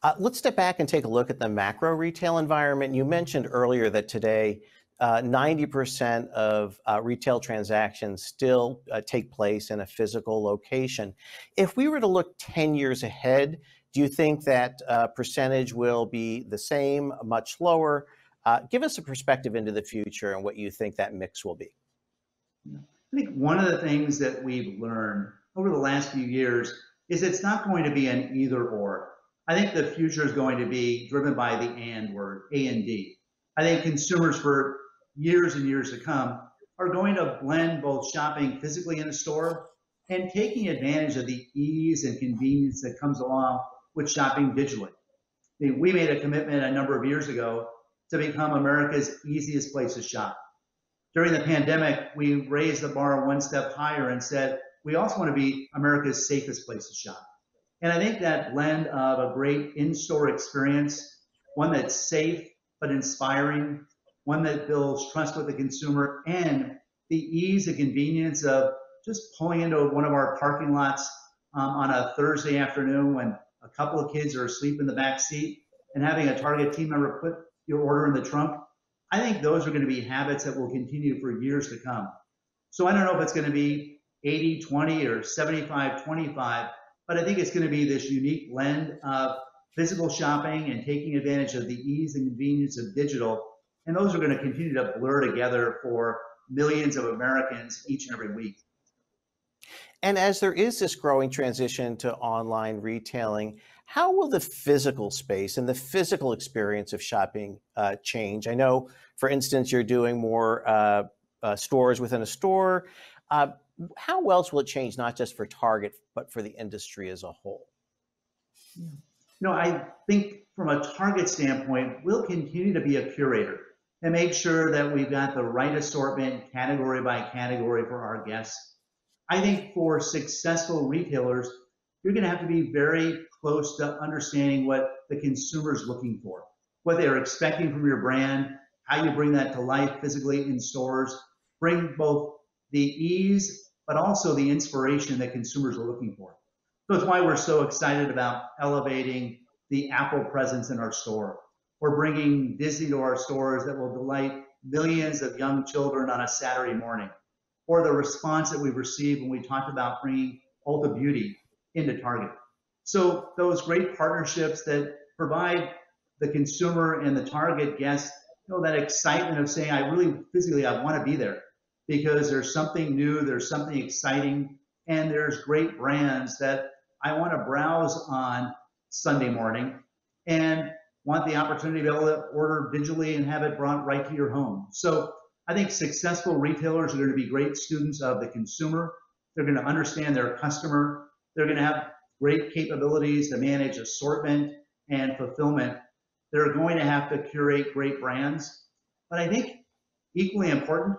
Uh, let's step back and take a look at the macro retail environment. You mentioned earlier that today, 90% uh, of uh, retail transactions still uh, take place in a physical location. If we were to look 10 years ahead, do you think that uh, percentage will be the same, much lower? Uh, give us a perspective into the future and what you think that mix will be. I think one of the things that we've learned over the last few years is it's not going to be an either or. I think the future is going to be driven by the and word, A and D. I think consumers for years and years to come are going to blend both shopping physically in a store and taking advantage of the ease and convenience that comes along with shopping digitally. We made a commitment a number of years ago to become America's easiest place to shop. During the pandemic, we raised the bar one step higher and said, we also want to be America's safest place to shop. And I think that blend of a great in-store experience, one that's safe but inspiring, one that builds trust with the consumer, and the ease and convenience of just pulling into one of our parking lots um, on a Thursday afternoon when a couple of kids are asleep in the back seat and having a Target team member put your order in the trunk. I think those are going to be habits that will continue for years to come. So I don't know if it's going to be 80 20 or 75 25, but I think it's going to be this unique blend of physical shopping and taking advantage of the ease and convenience of digital. And those are going to continue to blur together for millions of Americans each and every week. And as there is this growing transition to online retailing, how will the physical space and the physical experience of shopping uh, change? I know, for instance, you're doing more uh, uh, stores within a store. How else will it change, not just for Target, but for the industry as a whole? You know, I think from a Target standpoint, we'll continue to be a curator and make sure that we've got the right assortment category by category for our guests. I think for successful retailers, you're going to have to be very close to understanding what the consumer is looking for, what they're expecting from your brand, how you bring that to life physically in stores, bring both the ease, but also the inspiration that consumers are looking for. So it's why we're so excited about elevating the Apple presence in our store. We're bringing Disney to our stores that will delight millions of young children on a Saturday morning. Or the response that we've received when we talked about bringing Ulta Beauty into Target. So those great partnerships that provide the consumer and the Target guest, you know, that excitement of saying, I really physically, I want to be there because there's something new, there's something exciting, and there's great brands that I want to browse on Sunday morning and want the opportunity to be able to order digitally and have it brought right to your home. So I think successful retailers are going to be great students of the consumer. They're going to understand their customer. They're going to have great capabilities to manage assortment and fulfillment. They're going to have to curate great brands. But I think equally important,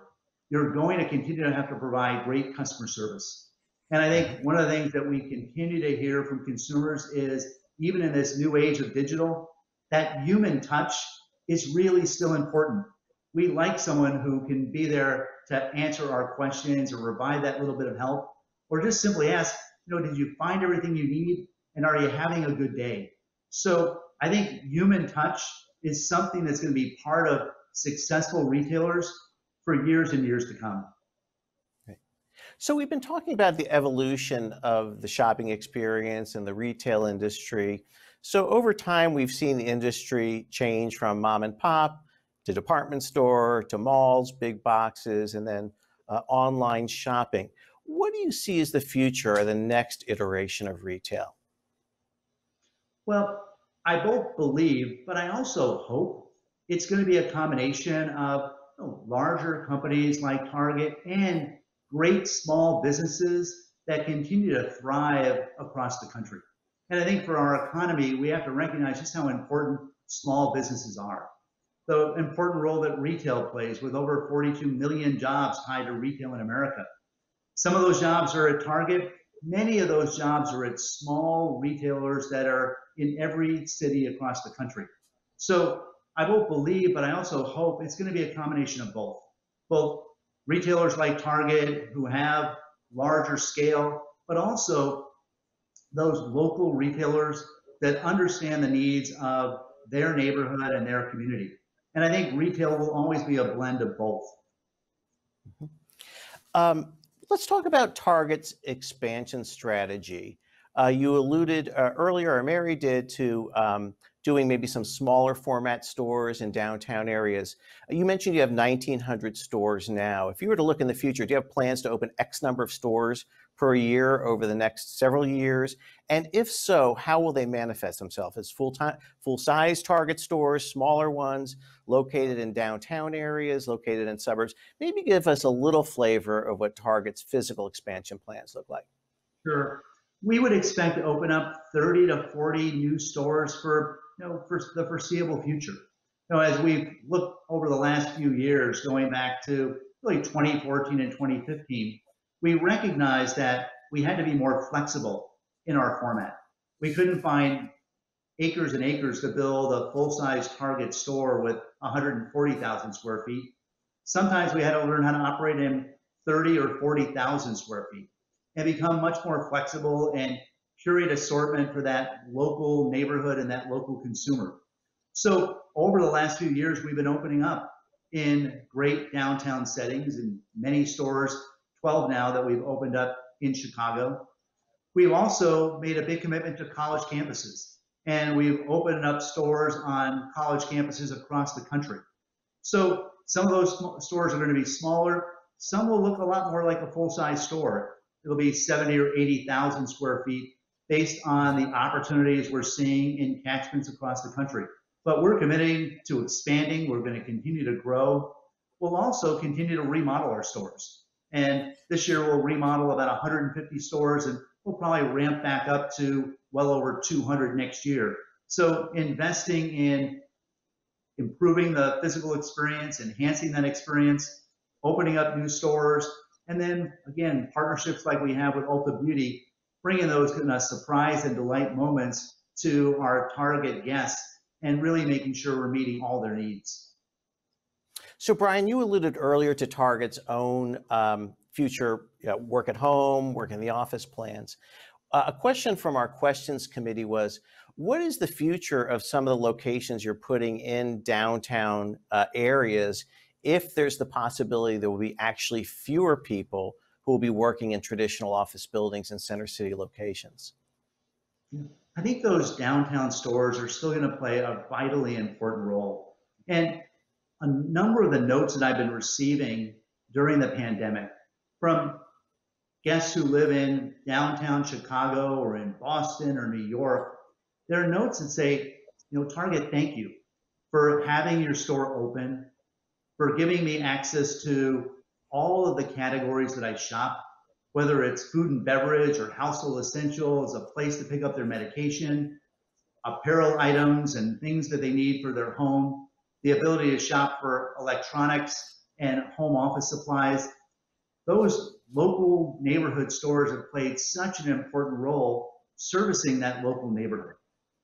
you're going to continue to have to provide great customer service. And I think one of the things that we continue to hear from consumers is even in this new age of digital, that human touch is really still important. We like someone who can be there to answer our questions or provide that little bit of help, or just simply ask, you know, did you find everything you need? And are you having a good day? So I think human touch is something that's going to be part of successful retailers for years and years to come. So we've been talking about the evolution of the shopping experience and the retail industry. So over time, we've seen the industry change from mom and pop to department store to malls, big boxes, and then uh, online shopping. What do you see as the future or the next iteration of retail? Well, I both believe, but I also hope it's going to be a combination of you know, larger companies like Target and great small businesses that continue to thrive across the country. And I think for our economy, we have to recognize just how important small businesses are. The important role that retail plays with over 42 million jobs tied to retail in America. Some of those jobs are at Target. Many of those jobs are at small retailers that are in every city across the country. So I both believe, but I also hope it's going to be a combination of both. Both retailers like Target who have larger scale, but also those local retailers that understand the needs of their neighborhood and their community. And I think retail will always be a blend of both. Mm-hmm. Um, let's talk about Target's expansion strategy. Uh, you alluded uh, earlier, or Mary did, to um, doing maybe some smaller format stores in downtown areas. You mentioned you have 1,900 stores now. If you were to look in the future, do you have plans to open X number of stores per year over the next several years? And if so, how will they manifest themselves as full-time, full-size Target stores, smaller ones, located in downtown areas, located in suburbs? Maybe give us a little flavor of what Target's physical expansion plans look like. Sure. We would expect to open up 30 to 40 new stores for, you know, for the foreseeable future. You know, as we've looked over the last few years, going back to really 2014 and 2015, we recognized that we had to be more flexible in our format. We couldn't find acres and acres to build a full-size Target store with 140,000 square feet. Sometimes we had to learn how to operate in 30 or 40,000 square feet and become much more flexible and curate assortment for that local neighborhood and that local consumer. So over the last few years, we've been opening up in great downtown settings in many stores 12 now that we've opened up in Chicago. We've also made a big commitment to college campuses, and we've opened up stores on college campuses across the country. So some of those stores are going to be smaller. Some will look a lot more like a full-size store. It'll be 70 or 80,000 square feet based on the opportunities we're seeing in catchments across the country. But we're committing to expanding. We're going to continue to grow. We'll also continue to remodel our stores. And this year we'll remodel about 150 stores and we'll probably ramp back up to well over 200 next year. So investing in improving the physical experience, enhancing that experience, opening up new stores, and then again, partnerships like we have with Ulta Beauty, bringing those kind of surprise and delight moments to our target guests and really making sure we're meeting all their needs. So Brian, you alluded earlier to Target's own um, future you know, work at home, work in the office plans. Uh, a question from our questions committee was, what is the future of some of the locations you're putting in downtown uh, areas if there's the possibility there will be actually fewer people who will be working in traditional office buildings and center city locations? I think those downtown stores are still going to play a vitally important role. And a number of the notes that I've been receiving during the pandemic from guests who live in downtown Chicago or in Boston or New York, there are notes that say, you know, Target, thank you for having your store open, for giving me access to all of the categories that I shop, whether it's food and beverage or household essentials, a place to pick up their medication, apparel items and things that they need for their home, the ability to shop for electronics and home office supplies. Those local neighborhood stores have played such an important role servicing that local neighborhood.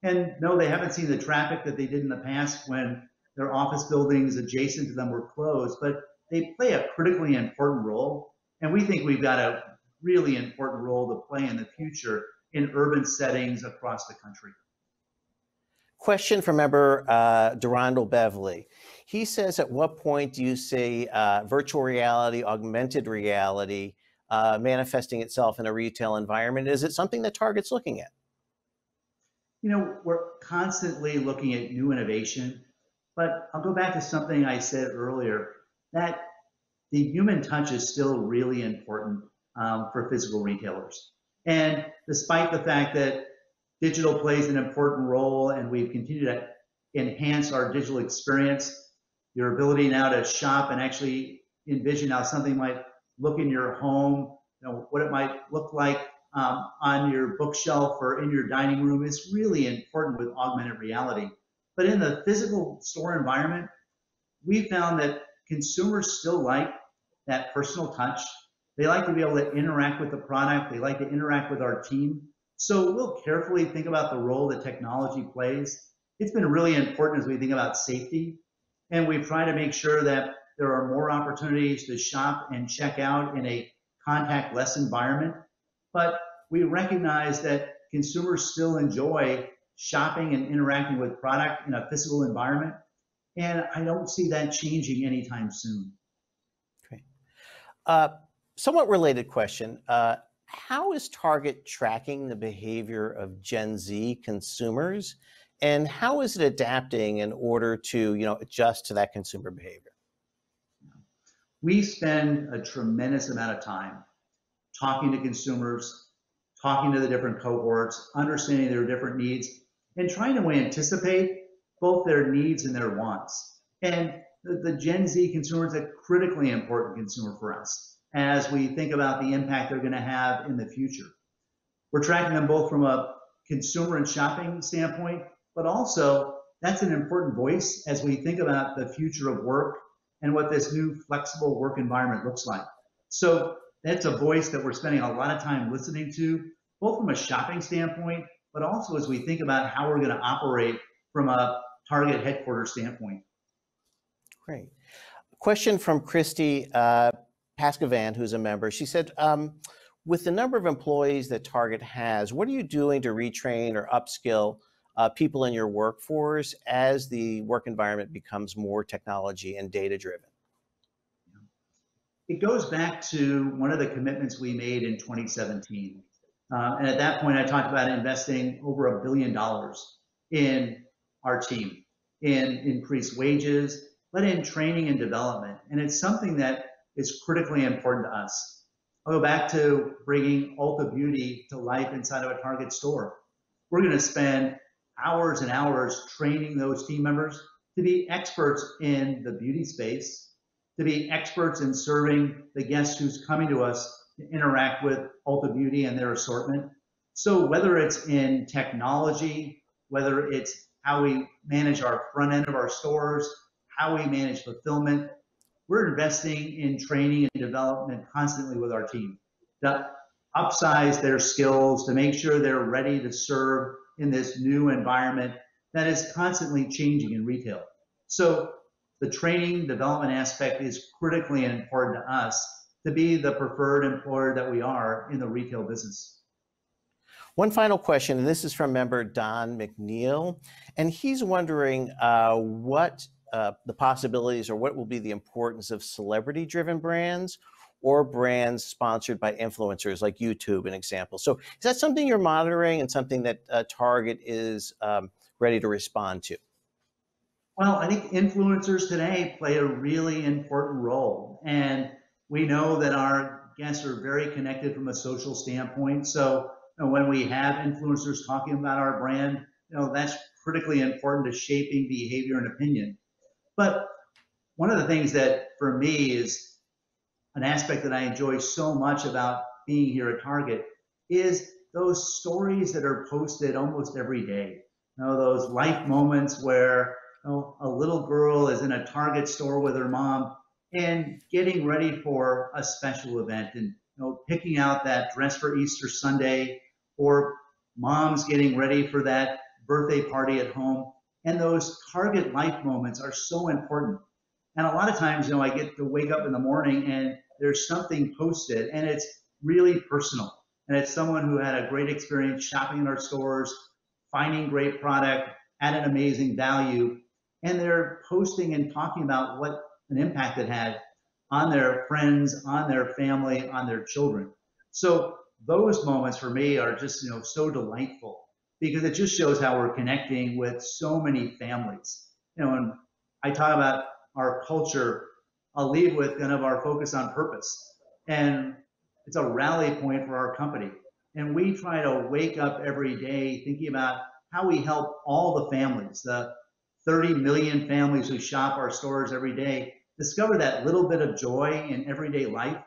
And no, they haven't seen the traffic that they did in the past when their office buildings adjacent to them were closed, but they play a critically important role. And we think we've got a really important role to play in the future in urban settings across the country. Question from member uh, Durandal Beverly. He says, at what point do you see uh, virtual reality, augmented reality uh, manifesting itself in a retail environment? Is it something that Target's looking at? You know, we're constantly looking at new innovation, but I'll go back to something I said earlier that the human touch is still really important um, for physical retailers. And despite the fact that digital plays an important role and we've continued to enhance our digital experience, your ability now to shop and actually envision how something might look in your home, you know, what it might look like um, on your bookshelf or in your dining room is really important with augmented reality. But in the physical store environment, we found that consumers still like that personal touch. They like to be able to interact with the product. They like to interact with our team. So we'll carefully think about the role that technology plays. It's been really important as we think about safety. And we try to make sure that there are more opportunities to shop and check out in a contact-less environment. But we recognize that consumers still enjoy shopping and interacting with product in a physical environment. And I don't see that changing anytime soon. Okay. Uh, somewhat related question. Uh, how is Target tracking the behavior of Gen Z consumers? And how is it adapting in order to, you know, adjust to that consumer behavior? We spend a tremendous amount of time talking to consumers, talking to the different cohorts, understanding their different needs, and trying to anticipate both their needs and their wants. And the, the Gen Z consumer is a critically important consumer for us as we think about the impact they're going to have in the future. We're tracking them both from a consumer and shopping standpoint, but also that's an important voice as we think about the future of work and what this new flexible work environment looks like. So that's a voice that we're spending a lot of time listening to, both from a shopping standpoint, but also as we think about how we're going to operate from a target headquarters standpoint. Great. Question from Christy uh, Pascavan, who's a member. She said, um, with the number of employees that Target has, what are you doing to retrain or upskill uh, people in your workforce as the work environment becomes more technology and data driven? It goes back to one of the commitments we made in 2017. Uh, and at that point, I talked about investing over a billion dollars in our team, in increased wages, but in training and development. And it's something that is critically important to us. I'll go back to bringing Ulta Beauty to life inside of a Target store. We're going to spend hours and hours training those team members to be experts in the beauty space, to be experts in serving the guest who's coming to us interact with Ulta Beauty and their assortment. So whether it's in technology, whether it's how we manage our front end of our stores, how we manage fulfillment, we're investing in training and development constantly with our team to upsize their skills, to make sure they're ready to serve in this new environment that is constantly changing in retail. So the training development aspect is critically important to us to be the preferred employer that we are in the retail business. One final question, and this is from member Don McNeil, and he's wondering uh, what uh, the possibilities or what will be the importance of celebrity driven brands or brands sponsored by influencers like YouTube, an example. So, is that something you're monitoring and something that uh, Target is um, ready to respond to? Well, I think influencers today play a really important role. And we know that our guests are very connected from a social standpoint. So, you know, when we have influencers talking about our brand, you know, that's critically important to shaping behavior and opinion. But one of the things that for me is an aspect that I enjoy so much about being here at Target is those stories that are posted almost every day. You know, those life moments where you know, a little girl is in a Target store with her mom and getting ready for a special event and you know, picking out that dress for Easter Sunday or mom's getting ready for that birthday party at home and those target life moments are so important. And a lot of times, you know, I get to wake up in the morning and there's something posted and it's really personal. And it's someone who had a great experience shopping in our stores, finding great product at an amazing value. And they're posting and talking about what an impact it had on their friends, on their family, on their children. So those moments for me are just, you know, so delightful because it just shows how we're connecting with so many families. You know, and I talk about our culture, I'll leave with kind of our focus on purpose. And it's a rally point for our company. And we try to wake up every day thinking about how we help all the families, the 30 million families who shop our stores every day, discover that little bit of joy in everyday life.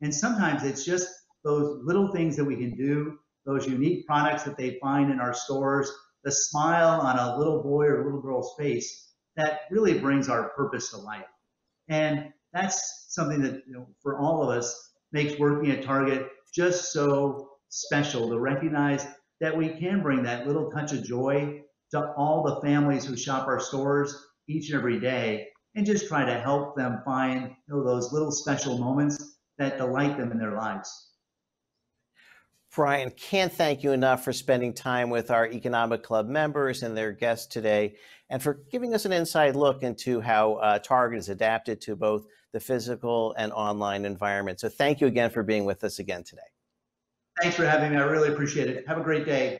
And sometimes it's just those little things that we can do those unique products that they find in our stores, the smile on a little boy or little girl's face, that really brings our purpose to life. And that's something that, you know, for all of us, makes working at Target just so special to recognize that we can bring that little touch of joy to all the families who shop our stores each and every day and just try to help them find you know, those little special moments that delight them in their lives. Brian, can't thank you enough for spending time with our Economic Club members and their guests today, and for giving us an inside look into how uh, Target is adapted to both the physical and online environment. So thank you again for being with us again today. Thanks for having me. I really appreciate it. Have a great day.